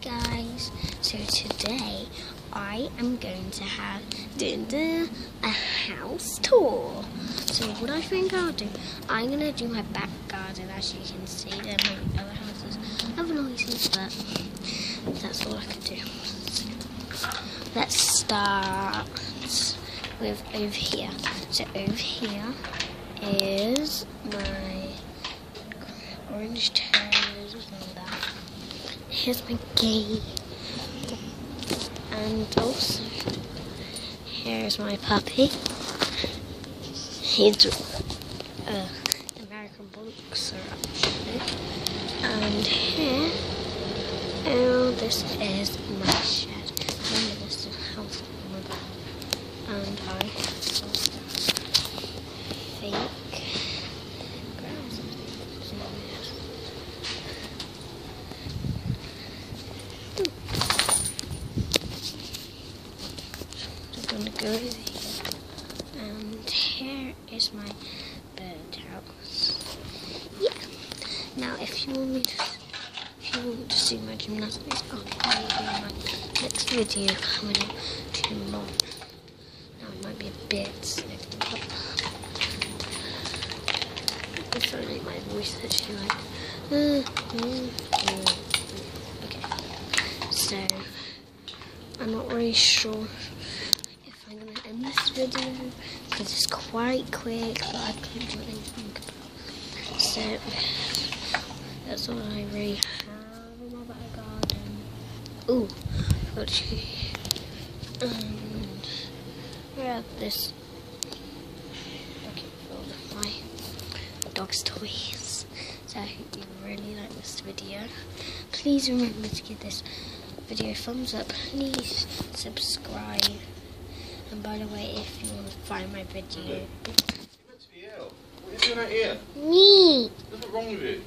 Hey guys, so today I am going to have Dinda a house tour. So what I think I'll do, I'm gonna do my back garden as you can see. There might be other houses have noises, but that's all I can do. Let's start with over here. So over here is my orange terriers and all that. Here's my gate. And also, here's my puppy. He's uh, American boxer actually. And here, oh, this is my shed. Remember, this is a house on my back. And I have some fake grass. Just gonna go over here. And here is my bird house. Yeah. Now, if you want me to, if you want to see my gymnastics, I'll my next video coming up tomorrow. Now, it might be a bit sick, but it's only my voice she like. Uh, mm, mm. Okay. So, I'm not really sure if I'm going to end this video because it's quite quick, but I can't really think about. So, that's all I really have my back garden. Ooh, forgot to. And we have this bucket filled with my dog's toys. So I hope you really like this video. Please remember to give this video a thumbs up. Please subscribe. And by the way, if you find my video, You're meant to be ill. What are you doing out here? me. What's wrong with you?